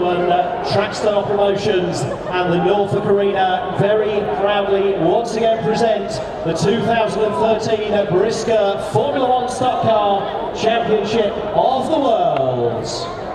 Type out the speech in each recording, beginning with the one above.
gentlemen, Trackstar Promotions and the Norfolk Arena very proudly once again present the 2013 BriSCA Formula One Stock Car Championship of the World.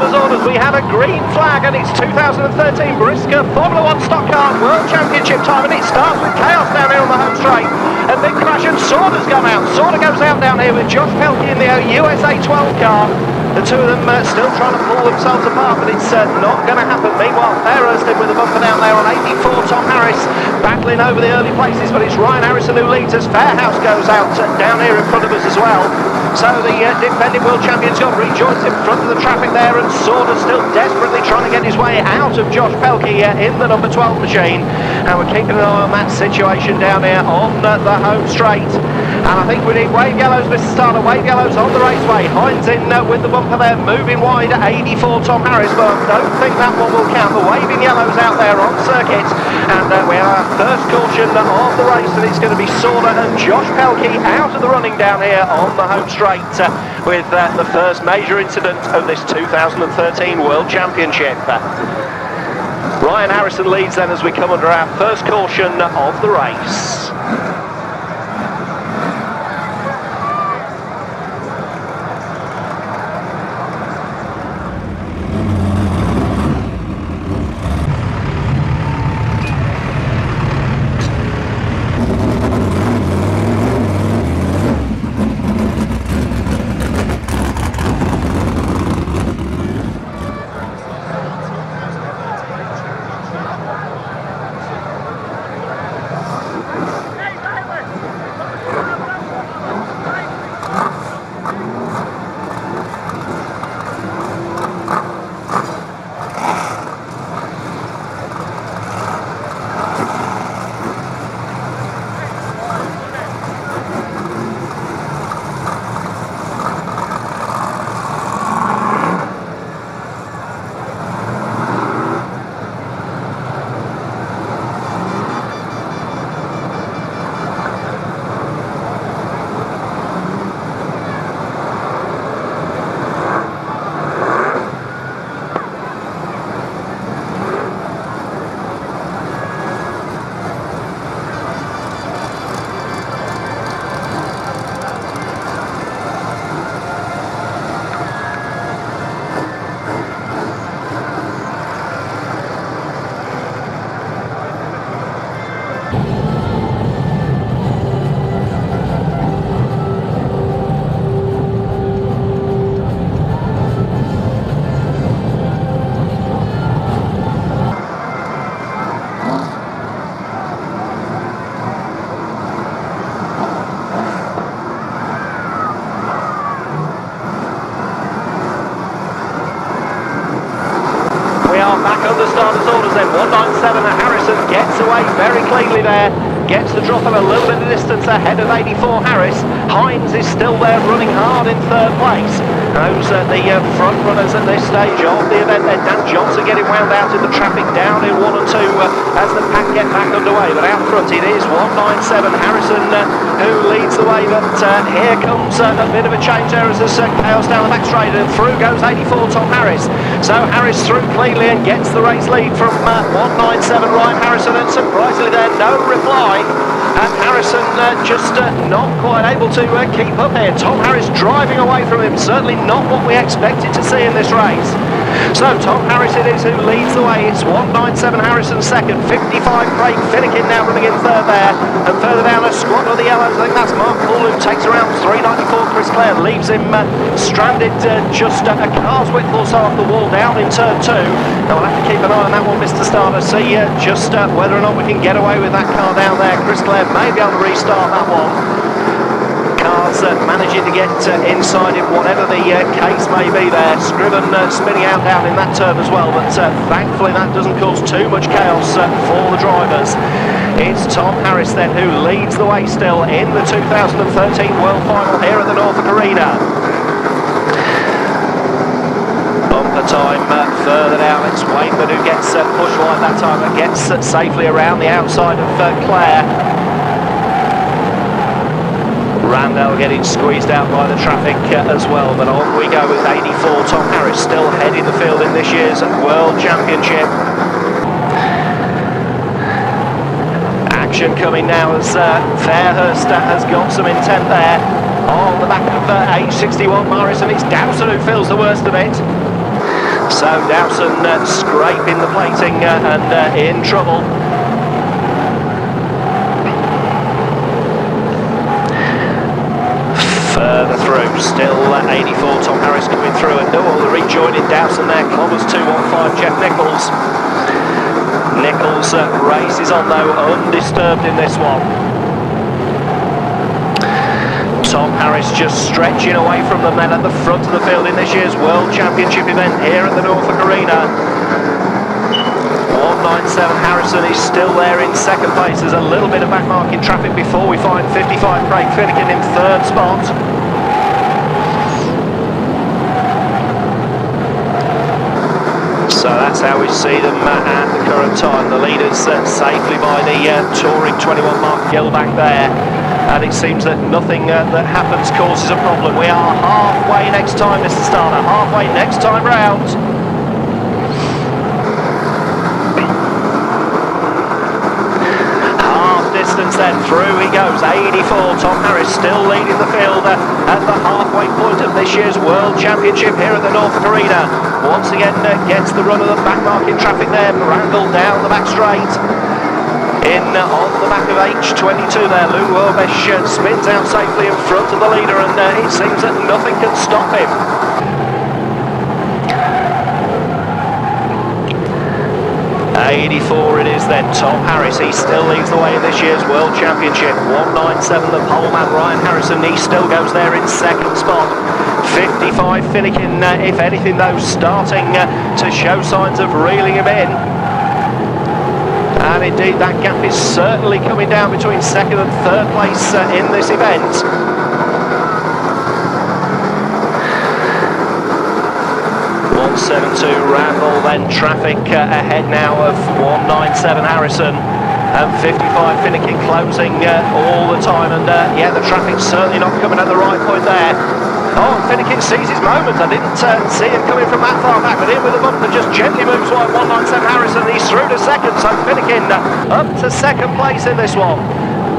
Starter's orders, we have a green flag, and it's 2013 BriSCA Formula One Stock Car World Championship time, and it starts with chaos down here on the home straight. A big crash, and Sauter's gone out. Sauter goes out down here with Josh Pelkey in the USA 12 car. The two of them uh, still trying to pull themselves apart, but it's uh, not going to happen. Meanwhile, Fairhurst with a bumper down there on 84, Tom Harris battling over the early places, but it's Ryan Harrison who leads as Fairhurst goes out uh, down here in front of us as well. So the uh, defending world champions got rejoiced in front of the traffic there, and Sauter still desperately trying to get his way out of Josh Pelkey uh, in the number 12 machine. And we're keeping an eye on that situation down here on the home straight. And I think we need wave yellows, Mr. Starter. Wave yellows on the raceway. Hines in uh, with the bumper there, moving wide at 84 Tom Harris, but I don't think that one will count. The waving yellows out there on circuit. And uh, we have our first caution of the race, and it's going to be Sauter and Josh Pelkey out of the running down here on the home straight uh, with uh, the first major incident of this 2013 World Championship. Ryan Harrison leads then as we come under our first caution of the race. 87 Harrison gets away very cleanly there. Gets the drop of a little bit of distance ahead of 84 Harris. Hines is still there running hard in third place. Those are the uh, front runners at this stage of the event. Then Dan Johnson getting wound out in the traffic down in one and two uh, as the pack get back underway. But out front it is 197 Harrison uh, who leads the way. But uh, here comes uh, a bit of a change there as there's uh, chaos down the back straight and through goes 84 Tom Harris. So Harris through cleanly and gets the race lead from uh, 197 Ryan Harrison and surprisingly there no reply and Harrison just not quite able to uh, keep up here. Tom Harris driving away from him, certainly not what we expected to see in this race. So Tom Harris it is who leads the way. It's 197 Harrison second, 55 Craig Finnegan now running in third there, and further down a squad of the yellows. I think that's Mark Paul who takes around 394. Chris Clare leaves him uh, stranded uh, just uh, a car's width or so off the wall down in turn two. Now we'll have to keep an eye on that one, Mr. Starter. See uh, just uh, whether or not we can get away with that car down there. Chris Clare may be able to restart that one. Managing to get uh, inside it, whatever the uh, case may be there. Scriven uh, spinning out down in that turn as well, but thankfully that doesn't cause too much chaos for the drivers. It's Tom Harris then who leads the way still in the 2013 World Final here at the Norfolk Arena. Bumper time uh, further down, it's Wainman who gets uh, pushed like that time and gets uh, safely around the outside of uh, Clare. Randell getting squeezed out by the traffic uh, as well, but on we go with 84. Tom Harris still heading the field in this year's World Championship. Action coming now as uh, Fairhurst uh, has got some intent there. On the back of uh, H61 Morris, and it's Dowson who feels the worst of it. So Dowson uh, scraping the plating uh, and uh, in trouble. Further through, still uh, 84 Tom Harris coming through and all the rejoining Dowson there. Clobbers 215 Jeff Nichols. Nichols uh, races on though undisturbed in this one. Tom Harris just stretching away from the men at the front of the field in this year's World Championship event here at the Norfolk Arena. 197 Harrison is still there in second place. There's a little bit of backmarking traffic before we find 55 Craig Finnegan in third spot. So that's how we see them uh, at the current time. The leaders uh, safely by the uh, touring 21 Mark Gilbach there. And it seems that nothing uh, that happens causes a problem. We are halfway next time, Mr. Starner. Halfway next time round. Half distance then, through he goes. 84, Tom Harris still leading the field at the halfway point of this year's World Championship here at the Norfolk Arena. Once again uh, gets the run of the backmarking traffic there. Brandle down the back straight. In uh, on the back of H22 there, Lou Werbesch uh, spins out safely in front of the leader and it seems that nothing can stop him. Eighty-four it is then. Tom Harris, he still leads the way in this year's World Championship. 197, the pole man Ryan Harrison, he still goes there in second spot. 55 Finnegan, uh, if anything though, starting uh, to show signs of reeling him in. And indeed, that gap is certainly coming down between second and third place uh, in this event. One seven two Randall, then traffic uh, ahead now of 197 Harrison. And 55 Finnegan closing uh, all the time, and uh, yeah, the traffic's certainly not coming at the right point there. Oh, Finnegan sees his moment. I didn't uh, see him coming from that far back, but in with a bumper just gently moves wide 197 Harrison. He's through to second, so uh, up to second place in this one.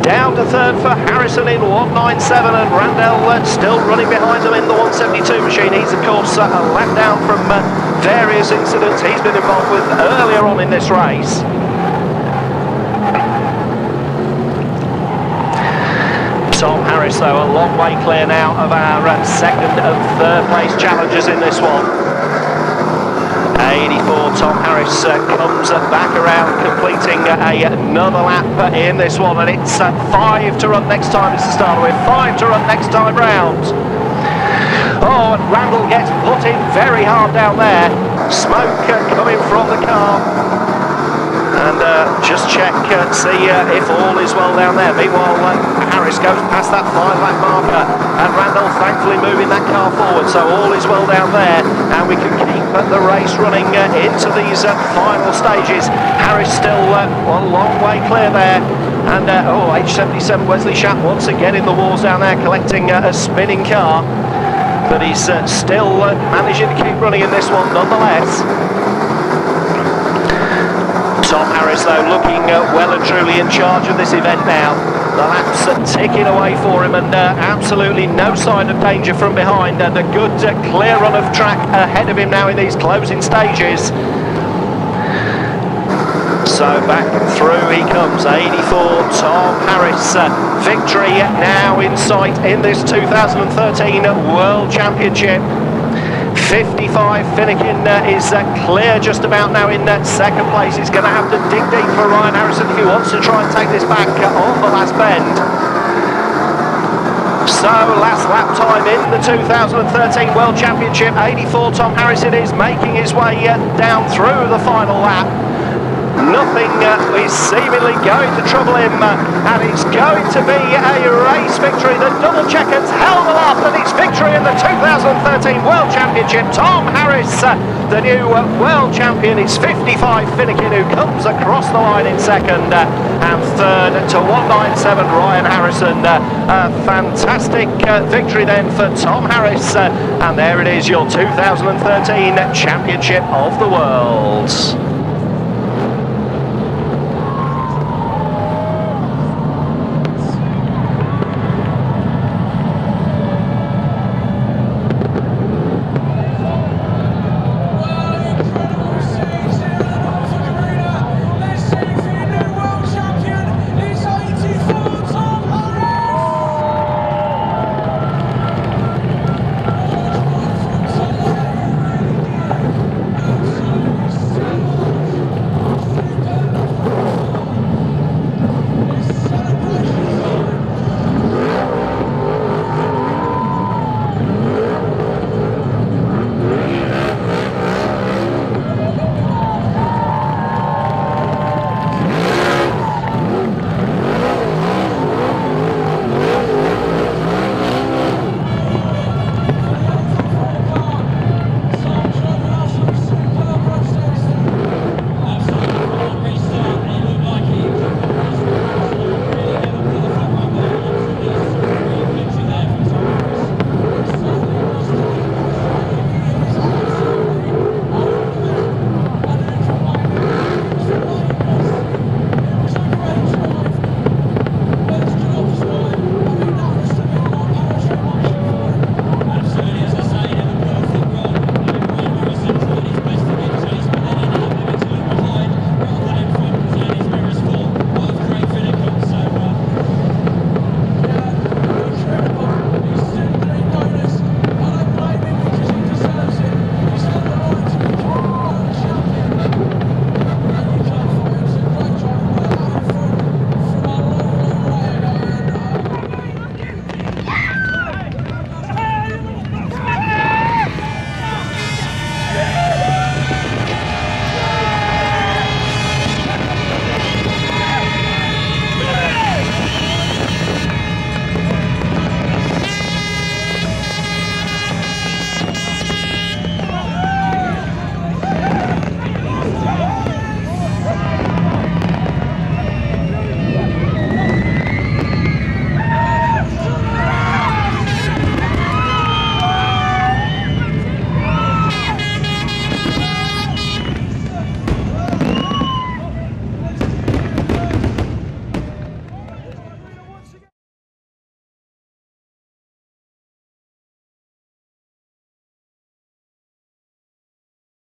Down to third for Harrison in 197 and Randell uh, still running behind them in the 172 machine. He's of course uh, a lap down from uh, various incidents he's been involved with earlier on in this race. Tom Harris though a long way clear now of our uh, second and third place challengers in this one. 84 Tom Harris uh, comes back around completing another lap in this one and it's uh, five to run next time it's the start with five to run next time round. Oh and Randall gets put in very hard down there. Smoke uh, coming from the car and uh, just check, uh, see uh, if all is well down there. Meanwhile, Harris goes past that five lap marker, and Randall thankfully moving that car forward, so all is well down there, and we can uh, the race running uh, into these uh, final stages. Harris still uh, a long way clear there, and oh, H77 Wesley Schapp once again in the walls down there, collecting a spinning car, but he's still managing to keep running in this one nonetheless. Tom Harris, though, looking well and truly in charge of this event now. The laps are ticking away for him and uh, absolutely no sign of danger from behind and a good uh, clear run of track ahead of him now in these closing stages. So back through he comes, 84 Tom Harris. Uh, victory now in sight in this 2013 World Championship. 55 Finnegan uh, is uh, clear just about now in uh, second place. He's going to have to dig deep for Ryan Harrison if he wants to try and take this back uh, on the last bend. So, last lap time in the 2013 World Championship. 84 Tom Harrison is making his way uh, down through the final lap. Nothing uh, is seemingly going to trouble him, uh, and it's going to be a race victory. The double checkers held aloft, and it's victory in the 2013 World Championship. Tom Harris, uh, the new world champion, is 55 Finnegan, who comes across the line in second, and third to 197 Ryan Harrison. A fantastic victory then for Tom Harris, and there it is, your 2013 Championship of the World.